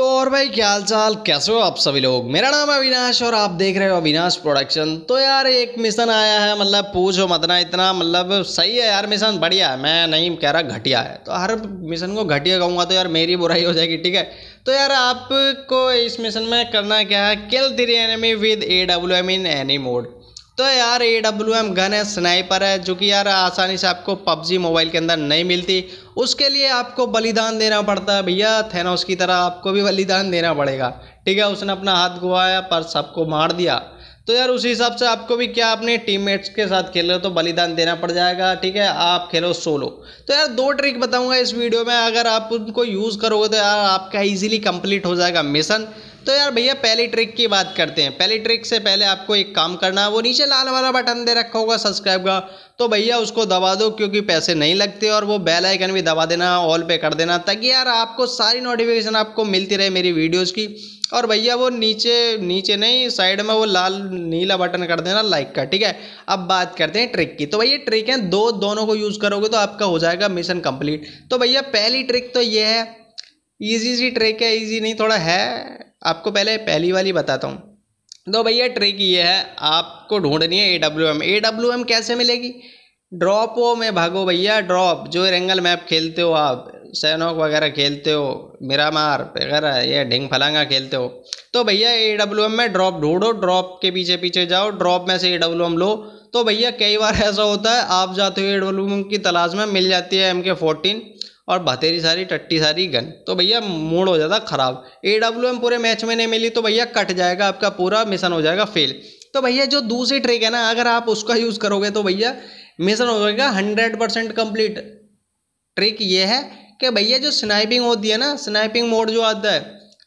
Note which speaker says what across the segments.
Speaker 1: तो और भाई, क्या हाल चाल? कैसे हो आप सभी लोग? मेरा नाम है अविनाश और आप देख रहे हो अविनाश प्रोडक्शन तो यार, एक मिशन आया है मतलब पूछो मत ना इतना मतलब सही है यार मिशन बढ़िया है। मैं नहीं कह रहा घटिया है। तो हर मिशन को घटिया कहूँगा तो यार मेरी बुराई हो जाएगी, ठीक है? तो यार, आपको इस मिशन में करना क्या है? Kill three enemy with A W M in any mode तो यार ए डब्ल्यू एम गन है स्नाइपर है, जो कि यार आसानी से आपको पबजी मोबाइल के अंदर नहीं मिलती। उसके लिए आपको बलिदान देना पड़ता है भैया थेनोस की तरह आपको भी बलिदान देना पड़ेगा। ठीक है, उसने अपना हाथ गुआया पर सबको मार दिया। तो यार उसी हिसाब से आपको भी क्या अपने टीममेट्स के साथ खेल रहे हो तो बलिदान देना पड़ जाएगा। ठीक है, आप खेलो सोलो तो यार दो ट्रिक बताऊँगा इस वीडियो में, अगर आप उनको यूज़ करोगे तो यार आपका इजीली कंप्लीट हो जाएगा मिशन तो यार भैया, पहली ट्रिक की बात करते हैं। पहली ट्रिक से पहले आपको एक काम करना है, वो नीचे लाल वाला बटन दे रखा होगा सब्सक्राइब का। तो भैया, उसको दबा दो, क्योंकि पैसे नहीं लगते और वो बेल आइकन भी दबा देना ऑल पे कर देना, ताकि यार आपको सारी नोटिफिकेशन आपको मिलती रहे मेरी वीडियोज़ की। और भैया, वो नीचे नीचे नहीं साइड में वो लाल, नीला बटन कर देना लाइक का, ठीक है? अब बात करते हैं ट्रिक की। तो भैया ट्रिक है, दो दोनों को यूज़ करोगे तो आपका हो जाएगा मिशन कंप्लीट तो भैया, पहली ट्रिक तो ये है। ईजी सी ट्रिक है ईजी नहीं, थोड़ा है आपको पहले पहली वाली बताता हूँ। तो भैया ट्रिक ये है, आपको ढूंढनी है A W M A W M कैसे मिलेगी? ड्रॉप में भागो भैया ड्रॉप जो रेंगल मैप खेलते हो आप सैनोक वगैरह खेलते हो मिरामार वगैरह, ये ढिंग फलांगा खेलते हो तो भैया ए डब्ल्यू एम में ड्रॉप ढूंढो ड्रॉप के पीछे पीछे जाओ ड्रॉप में से ए डब्ल्यू एम लो। तो भैया, कई बार ऐसा होता है, आप जाते हो ए डब्ल्यू एम की तलाश में, मिल जाती है एम के फोर्टीन और बतेरी सारी, टट्टी सारी गन। तो भैया मूड हो जाता ख़राब। ए डब्ल्यू एम पूरे मैच में नहीं मिली तो भैया कट जाएगा, आपका पूरा मिशन हो जाएगा फेल तो भैया जो दूसरी ट्रिक है ना, अगर आप उसका यूज़ करोगे तो भैया मिशन हो जाएगा हंड्रेड परसेंट कंप्लीट ट्रिक ये है कि भैया जो स्नाइपिंग होती है ना स्नाइपिंग मोड जो आता है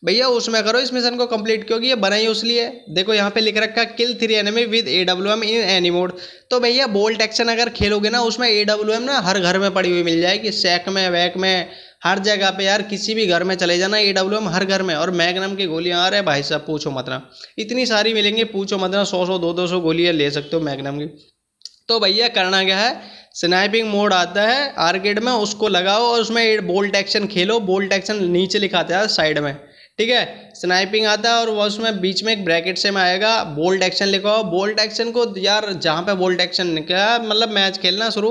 Speaker 1: भैया उसमें करो, इस मिशन को कंप्लीट क्योंकि ये बनाई उसलिए देखो, यहाँ पे लिख रखा है kill three enemy with A W M in any mode तो भैया बोल्ट एक्शन अगर खेलोगे ना, उसमें ए डब्ल्यू एम ना हर घर में पड़ी हुई मिल जाएगी। सैक में वैक में, हर जगह पे यार, किसी भी घर में चले जाना ए डब्ल्यू एम हर घर में। और मैगनम की गोलियाँ आ रहे भाई साहब, पूछो मत ना। इतनी सारी मिलेंगी, पूछो मत ना, सौ सौ, दो दो सौ गोलियाँ ले सकते हो मैगनम की। तो भैया, करना क्या है? स्नाइपिंग मोड आता है आर्केड में उसको लगाओ और उसमें बोल्ट एक्शन खेलो। बोल्ट एक्शन नीचे लिखाते है साइड में। ठीक है? स्नाइपिंग आता है और वो उसमें बीच में एक ब्रैकेट से में आएगा। बोल्ड एक्शन लिखा। हो बोल्ड एक्शन को यार जहाँ पे बोल्ड एक्शन निकला मतलब मैच खेलना शुरू।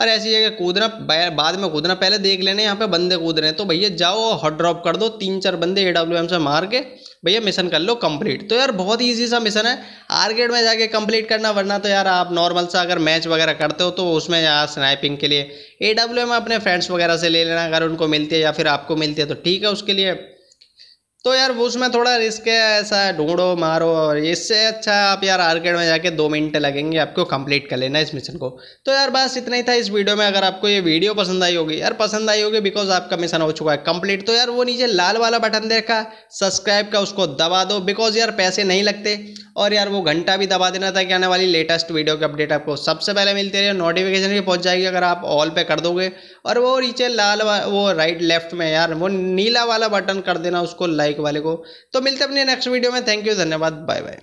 Speaker 1: और ऐसी जगह कूदना बाद में कूदना, पहले देख लेने, यहाँ पे बंदे कूद रहे हैं। तो भैया जाओ हॉट ड्रॉप कर दो। तीन चार बंदे ए से मार के भैया मिशन कर लो कंप्लीट तो यार बहुत ईजी सा मिशन है। आर्केड में जाके कंप्लीट करना, वरना तो यार आप नॉर्मल सा अगर मैच वगैरह करते हो तो उसमें यार स्नाइपिंग के लिए ए डब्ल्यू एम अपने फ्रेंड्स वगैरह से ले लेना, अगर उनको मिलती है या फिर आपको मिलती है तो ठीक है उसके लिए। तो यार उसमें थोड़ा रिस्क है, ऐसा ढूंढो, मारो और इससे अच्छा आप यार आर्केड में जाके दो मिनट लगेंगे, आपको कंप्लीट कर लेना इस मिशन को। तो यार बस इतना ही था इस वीडियो में, अगर आपको ये वीडियो पसंद आई होगी। यार पसंद आई होगी बिकॉज़ आपका मिशन हो चुका है कंप्लीट तो यार वो नीचे लाल वाला बटन देखा सब्सक्राइब का उसको दबा दो बिकॉज़ यार पैसे नहीं लगते। और यार वो घंटा भी दबा देना था कि आने वाली लेटेस्ट वीडियो की अपडेट आपको। सबसे पहले मिलती रहे नोटिफिकेशन भी पहुँच जाएगी अगर आप ऑल पे कर दोगे। और वो नीचे लाल वो राइट लेफ़्ट में यार, वो नीला वाला बटन कर देना उसको लाइक वाले को। तो मिलते अपने नेक्स्ट वीडियो में। थैंक यू धन्यवाद बाय बाय